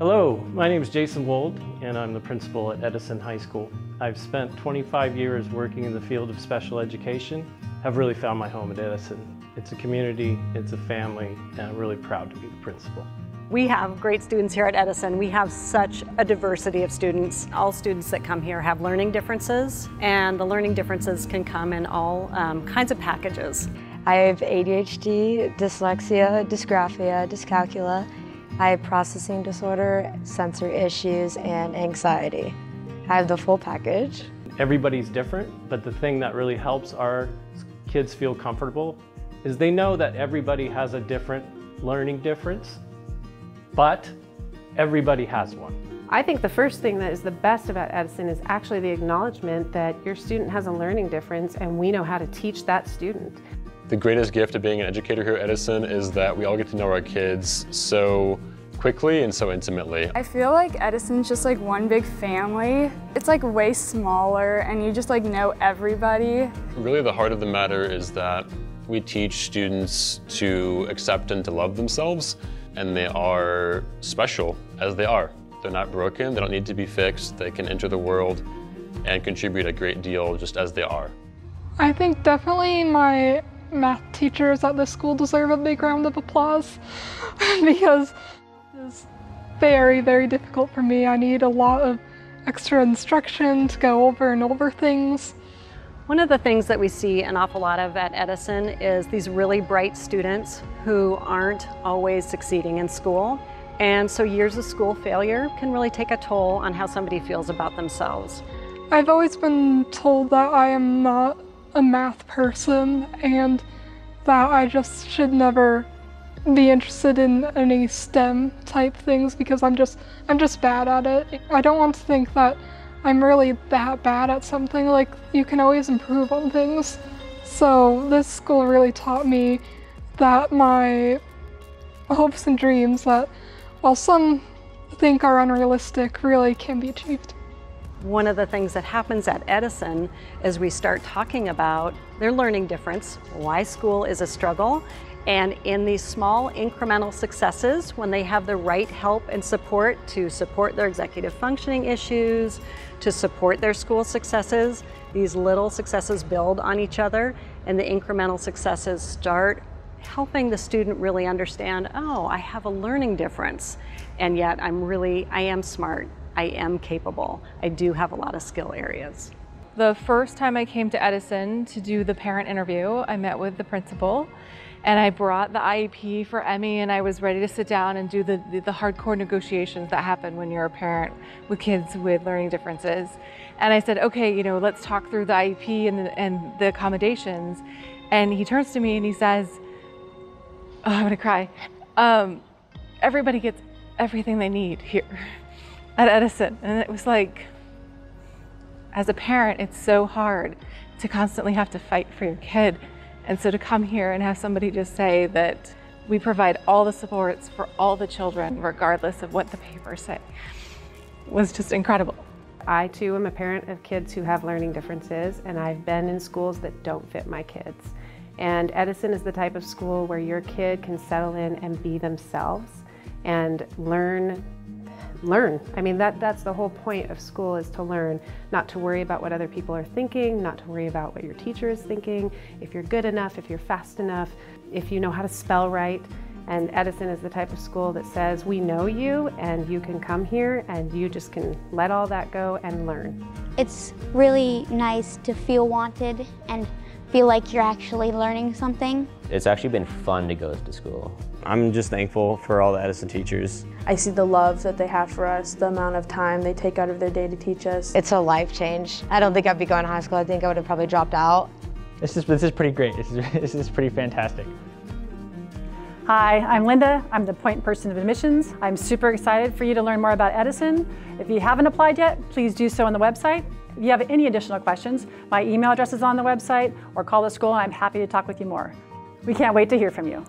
Hello, my name is Jason Wold and I'm the principal at Edison High School. I've spent 25 years working in the field of special education. I've really found my home at Edison. It's a community, it's a family, and I'm really proud to be the principal. We have great students here at Edison. We have such a diversity of students. All students that come here have learning differences, and the learning differences can come in all um, kinds of packages. I have ADHD, dyslexia, dysgraphia, dyscalculia. I have processing disorder, sensory issues, and anxiety. I have the full package. Everybody's different, but the thing that really helps our kids feel comfortable is they know that everybody has a different learning difference but everybody has one. I think the first thing that is the best about Edison is actually the acknowledgement that your student has a learning difference and we know how to teach that student. The greatest gift of being an educator here at Edison is that we all get to know our kids so quickly and so intimately. I feel like Edison's just like one big family. It's like way smaller and you just like know everybody. Really the heart of the matter is that we teach students to accept and to love themselves and they are special as they are. They're not broken, they don't need to be fixed, they can enter the world and contribute a great deal just as they are. I think definitely my math teachers at this school deserve a big round of applause because it's very, very difficult for me. I need a lot of extra instruction to go over and over things. One of the things that we see an awful lot of at Edison is these really bright students who aren't always succeeding in school. And so years of school failure can really take a toll on how somebody feels about themselves. I've always been told that I am not a math person and that I just should never be interested in any STEM type things because I'm just I'm just bad at it. I don't want to think that I'm really that bad at something, like you can always improve on things. So this school really taught me that my hopes and dreams that while some think are unrealistic really can be achieved. One of the things that happens at Edison is we start talking about their learning difference, why school is a struggle, and in these small incremental successes, when they have the right help and support to support their executive functioning issues, to support their school successes, these little successes build on each other and the incremental successes start helping the student really understand, oh, I have a learning difference and yet I'm really, I am smart, I am capable, I do have a lot of skill areas. The first time I came to Edison to do the parent interview, I met with the principal and I brought the IEP for Emmy and I was ready to sit down and do the, the, the, hardcore negotiations that happen when you're a parent with kids with learning differences. And I said, okay, you know, let's talk through the IEP and the, and the accommodations. And he turns to me and he says, oh, I'm gonna cry. Um, everybody gets everything they need here at Edison. And it was like, as a parent, it's so hard to constantly have to fight for your kid and so to come here and have somebody just say that we provide all the supports for all the children, regardless of what the papers say, was just incredible. I too am a parent of kids who have learning differences, and I've been in schools that don't fit my kids. And Edison is the type of school where your kid can settle in and be themselves and learn learn. I mean, that, that's the whole point of school is to learn, not to worry about what other people are thinking, not to worry about what your teacher is thinking, if you're good enough, if you're fast enough, if you know how to spell right. And Edison is the type of school that says, we know you and you can come here and you just can let all that go and learn. It's really nice to feel wanted and feel like you're actually learning something. It's actually been fun to go to school. I'm just thankful for all the Edison teachers. I see the love that they have for us, the amount of time they take out of their day to teach us. It's a life change. I don't think I'd be going to high school. I think I would have probably dropped out. This is, this is pretty great. This is, this is pretty fantastic. Hi, I'm Linda. I'm the point person of admissions. I'm super excited for you to learn more about Edison. If you haven't applied yet, please do so on the website. If you have any additional questions, my email address is on the website or call the school and I'm happy to talk with you more. We can't wait to hear from you.